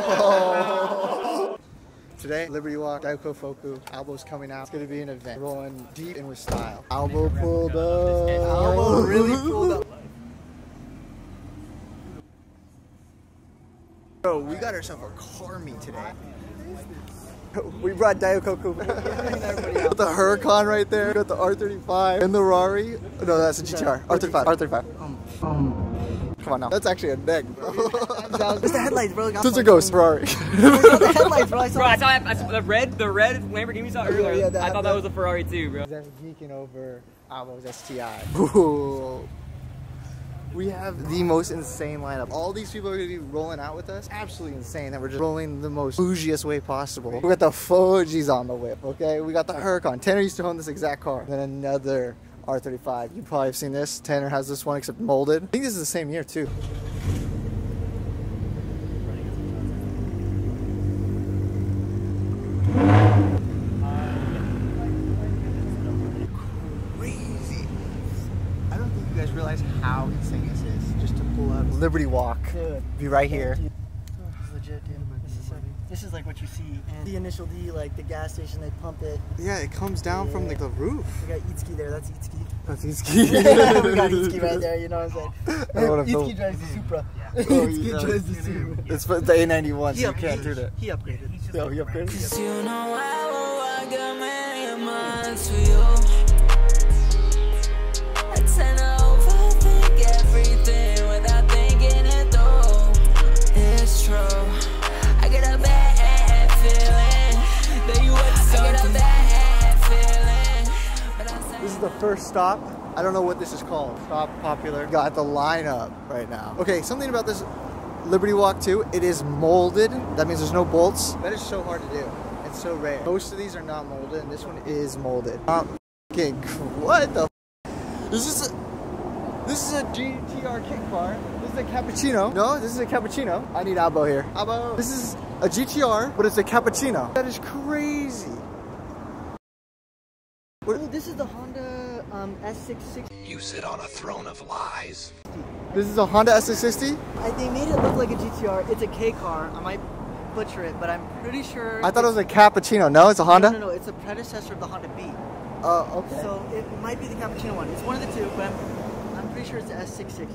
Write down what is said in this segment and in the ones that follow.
Oh. Today, Liberty Walk, Daikoku, Albo's coming out. It's gonna be an event. Rolling deep and with style. Albo pulled up. Albo really pulled up. Bro, we got ourselves a car meet today. We brought Daikoku. Got the Huracan right there. Got the R35 and the Rari. No, that's a GTR. R35. R35. Um, um. Come on now. That's actually a neck, bro. It's the headlights, bro. Since it goes Ferrari. the headlights, bro. I saw Bro, I saw, I saw the red, the red Lamborghini we saw earlier. yeah, that- I thought that was a Ferrari too, bro. That's geeking over Albo's STI. Ooh. We have the most insane lineup. All these people are gonna be rolling out with us. Absolutely insane that we're just rolling the most bougiest way possible. We got the Fuji's on the whip, okay? We got the Huracan. Tanner used to own this exact car. Then another R35. You probably have seen this. Tanner has this one except molded. I think this is the same year too. crazy. I don't think you guys realize how insane this is just to pull up Liberty Walk. Dude. Be right here. This is legit, dude. This is, like, this is like what you see. And the initial D, like the gas station, they pump it. Yeah, it comes down from like the roof. We got Itsuki there. That's Itsuki. That's easy. we got Itsuki right there. You know what I'm saying? I don't wanna film. Itsuki drives the Supra. Oh, he Itsuki drives the Supra. It's for the A91, He so you can't do that. He upgraded. So he upgraded? You know I will rock a million miles for you. First stop. I don't know what this is called. Stop popular. Got the lineup right now. Okay, something about this Liberty Walk too. It is molded. That means there's no bolts. That is so hard to do. It's so rare. Most of these are not molded, and this one is molded. Um, okay, what the? F- this is a. This is a GTR kick car. This is a cappuccino. No, this is a cappuccino. I need Albo here. Albo. This is a GTR, but it's a cappuccino. That is crazy. S660. You sit on a throne of lies. This is a Honda S660? I, they made it look like a GTR. It's a K car. I might butcher it, but I'm pretty sure. I thought it was a cappuccino. No, it's a Honda? No, no, no. It's a predecessor of the Honda Beat. Oh, uh, okay. So it might be the cappuccino one. It's one of the two, but I'm, I'm pretty sure it's the S660.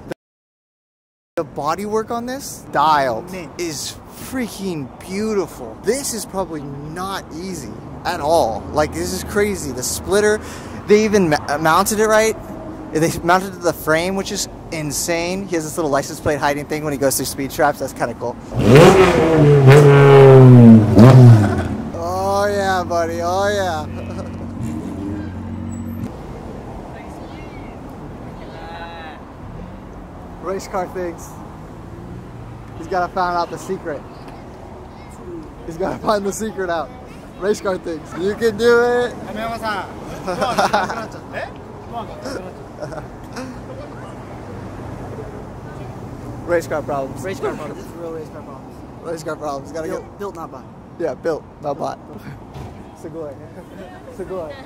The bodywork on this dialed is freaking beautiful. This is probably not easy at all. Like this is crazy. The splitter they even ma- uh, mounted it right. They mounted it to the frame, which is insane. He has this little license plate hiding thing when he goes through speed traps. That's kind of cool. Oh yeah, buddy. Oh yeah. Race car things. He's got to find out the secret. He's got to find the secret out. Race car things. You can do it. Race car problems. Race car problems. Is real race car problems. Race car problems. Gotta. Built, built not bought. Yeah, built, not bought. Sugoi. Sugoi.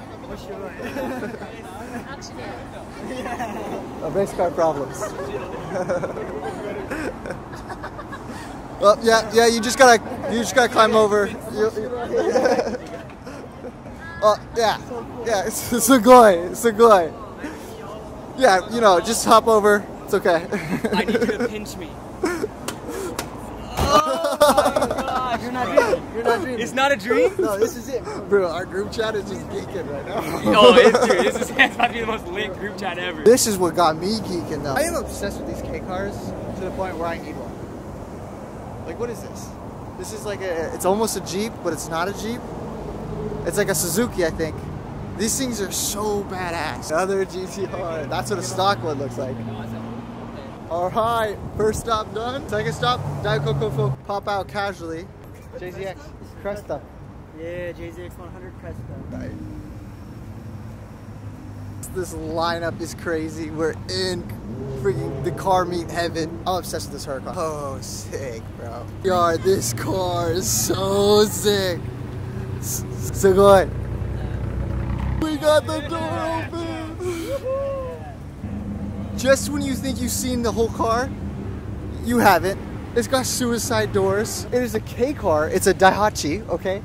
Uh, race car problems. well, yeah, yeah. You just gotta, you just gotta climb over. You, you- Uh, yeah, yeah. It's Sugoi, Sugoi. Yeah, you know, just hop over. It's okay. I need you to pinch me. You're not dreaming. You're not dreaming. It's not a dream? No, this is it. Bro, our group chat is just geeking right now. oh, it's true. This is it's about to be the most lit group chat ever. This is what got me geeking though. I am obsessed with these K cars to the point where I need one. Like, what is this? This is like a, it's almost a Jeep, but it's not a Jeep. It's like a Suzuki, I think. These things are so badass. Another GTR. That's what a stock one looks like. All right, first stop done. Second stop, Daikoku pop out casually. JZX, Cresta. Yeah, JZX 100 Cresta. Right. This lineup is crazy. We're in freaking the car meet heaven. I'm obsessed with this Huracan. Oh, sick, bro. Yo, this car is so sick. S- So good. We got the door open. just when you think you've seen the whole car, you haven't. It's got suicide doors. It is a K car. It's a Daihatsu, okay?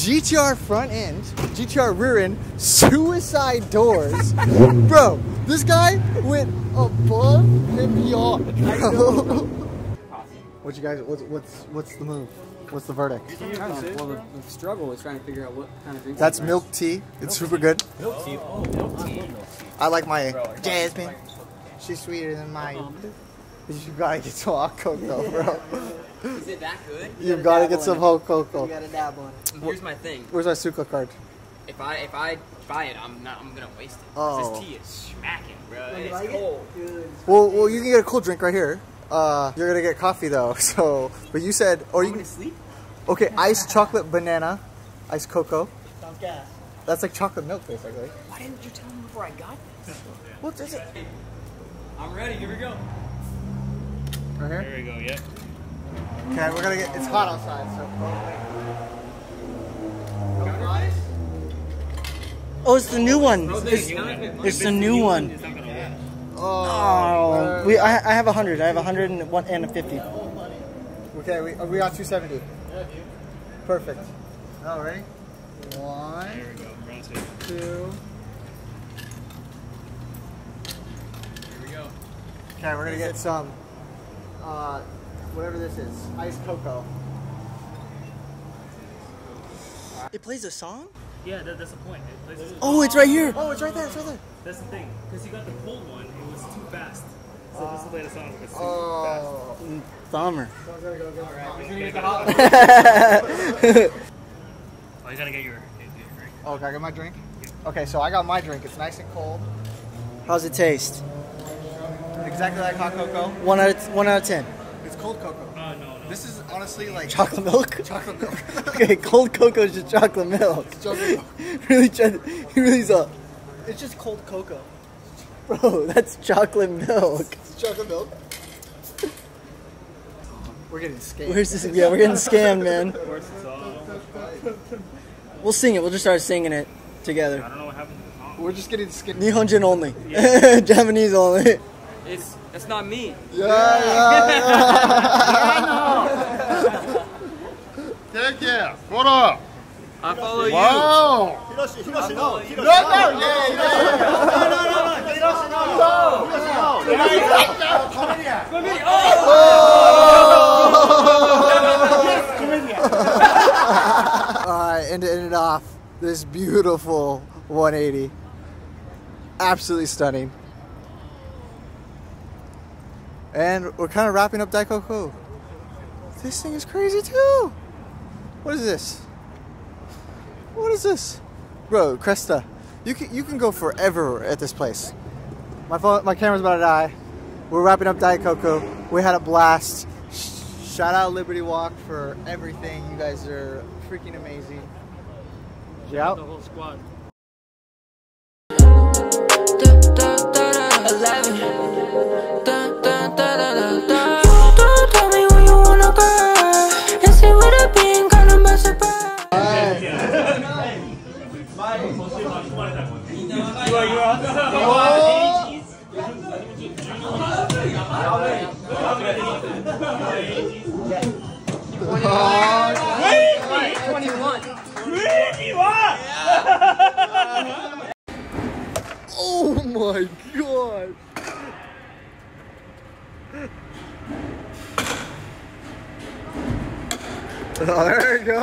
GTR front end, GTR rear end, suicide doors. Bro, this guy went above and beyond. bro. what you guys? What's what's what's the move? What's the verdict? Well, the, the struggle is trying to figure out what kind of drink. That's milk tea. It's super good. Milk tea. Oh, milk tea. I like my Jasmine. She's sweeter than mine. You gotta get some hot cocoa, bro. Is it that good? You gotta get some hot cocoa. You gotta dabble in it. Here's my thing. Where's my Suica card? If I if I buy it, I'm not. I'm gonna waste it. Oh. This tea is smacking, bro. You It's like it? cold. Dude, Well, well, you can get a cool drink right here. Uh, you're gonna get coffee though. So, but you said, or you I'm can, gonna sleep. okay, iced chocolate banana, iced cocoa. sounds gas. That's like chocolate milk, basically. Why didn't you tell me before I got this? What is it? I'm ready. Here we go. Right here. There we go, yep. Okay, we're gonna get. It's hot outside, so. Oh, it's the new one. Oh, it's, you know, if it's the new one. It's not gonna win. Oh, oh, we. I, I have a hundred. I have a hundred and one and a fifty. Okay, we, we got 270. Perfect. All right. One, There we go. Two. two. Here we go. Okay, we're gonna get some, whatever this is, iced cocoa. It plays a song. Yeah, that, that's the point. It plays- Oh, it's right here. Oh, it's right there. It's right there. That's the thing. Because you got the cold one, it was too fast. So this will play the song. It's too Oh. Bummer. fast. Oh, you gotta get your, get your drink. Oh, can I get my drink? Okay, so I got my drink. It's nice and cold. How's it taste? Exactly like hot cocoa. One out of one out of ten. It's cold cocoa. Oh, no, no. This is honestly like Chocolate milk. chocolate milk. okay, cold cocoa is just chocolate milk. chocolate milk. really, tried- he really's up. It's just cold cocoa. Bro, that's chocolate milk. It's chocolate milk. We're getting scammed. Where's this? Yeah, we're getting scammed, man. Of course, it's all. We'll sing it. We'll just start singing it together. I don't know what happened to the song. We're just getting scammed. Nihonjin only. Japanese only. It's that's not me. Yeah, yeah, Heck yeah. What up? I follow you. Wow. Hiroshi, Hiroshi, no. Hiroshi, No, no, yeah, yeah, no, no, no, no. Hiroshi, no. Alright, and to end it off, this beautiful 180. Absolutely stunning. And we're kind of wrapping up Daikoku. This thing is crazy too. What is this? What is this? Bro, Cresta, you can you can go forever at this place. My phone, my camera's about to die. We're wrapping up Daikoku. We had a blast. Shout out Liberty Walk for everything. You guys are freaking amazing. You out? The whole squad. Oh my god! There you go.